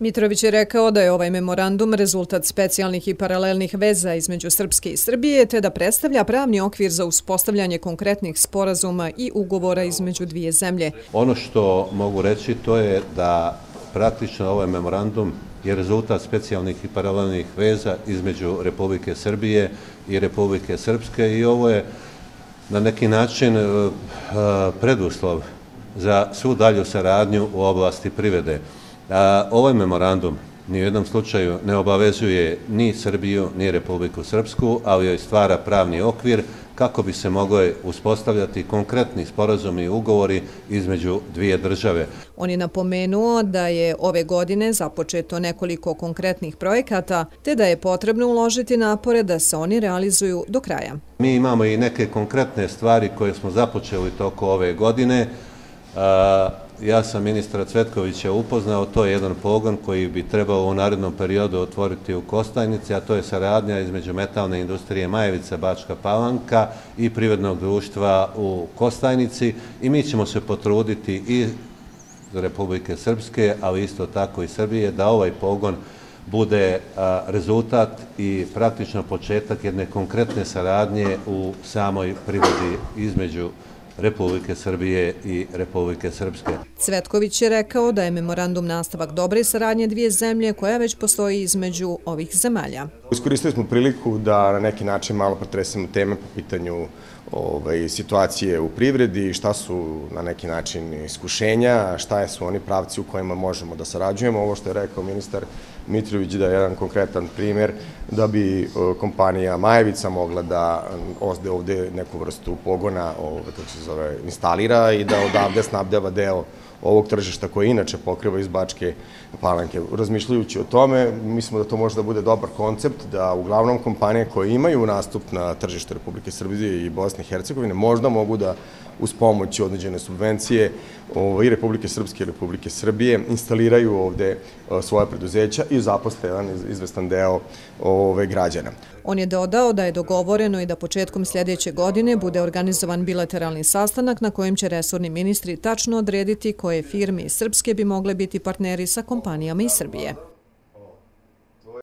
Mitrović je rekao da je ovaj memorandum rezultat specijalnih i paralelnih veza između Srpske i Srbije, te da predstavlja pravni okvir za uspostavljanje konkretnih sporazuma i ugovora između dvije zemlje. Ono što mogu reći to je da praktično ovaj memorandum je rezultat specijalnih i paralelnih veza između Republike Srbije i Republike Srpske i ovo je na neki način eh, preduslov za svu dalju saradnju u oblasti privede. Ovaj memorandum ni u jednom slučaju ne obavezuje ni Srbiju, ni Republiku Srpsku, ali joj stvara pravni okvir kako bi se mogli uspostavljati konkretni sporazumi i ugovori između dvije države. On je napomenuo da je ove godine započeto nekoliko konkretnih projekata, te da je potrebno uložiti napore da se oni realizuju do kraja. Mi imamo i neke konkretne stvari koje smo započeli toko ove godine, Ja sam ministra Cvetkovića upoznao, to je jedan pogon koji bi trebao u narednom periodu otvoriti u Kostajnici, a to je saradnja između metalne industrije Majevica Bačka Palanka i privrednog društva u Kostajnici. I mi ćemo se potruditi i Republike Srpske, ali isto tako i Srbije, da ovaj pogon bude rezultat i praktično početak jedne konkretne saradnje u samoj privodi između Republike Srbije i Republike Srpske. Cvetković je rekao da je memorandum nastavak dobre saradnje dvije zemlje koja već postoji između ovih zemalja. Iskoristili smo priliku da na neki način malo pretresemo teme po pitanju ovaj, situacije u privredi, šta su na neki način iskušenja, šta su oni pravci u kojima možemo da sarađujemo. Ovo što je rekao ministar Mitrović da je jedan konkretan primjer da bi e, kompanija Majevica mogla da ozde ovde neku vrstu pogona ovaj, kako se zove, instalira i da odavde snabdeva deo ovog tržišta koje inače pokriva iz Bačke palanke. Razmišljajući o tome, mislimo da to može da bude dobar koncept, da uglavnom kompanije koje imaju nastup na tržište Republike Srbije i Bosne i Hercegovine možda mogu da uz pomoć određene subvencije ovaj, i Republike Srpske i Republike Srbije instaliraju ovde e, svoje preduzeća i zaposle jedan izvestan deo ove građana. On je dodao da je dogovoreno i da početkom sljedeće godine bude organizovan bilateralni sastanak na kojem će resorni ministri tačno odrediti koje firme iz Srpske bi mogle biti partneri sa kompanijama iz Srbije.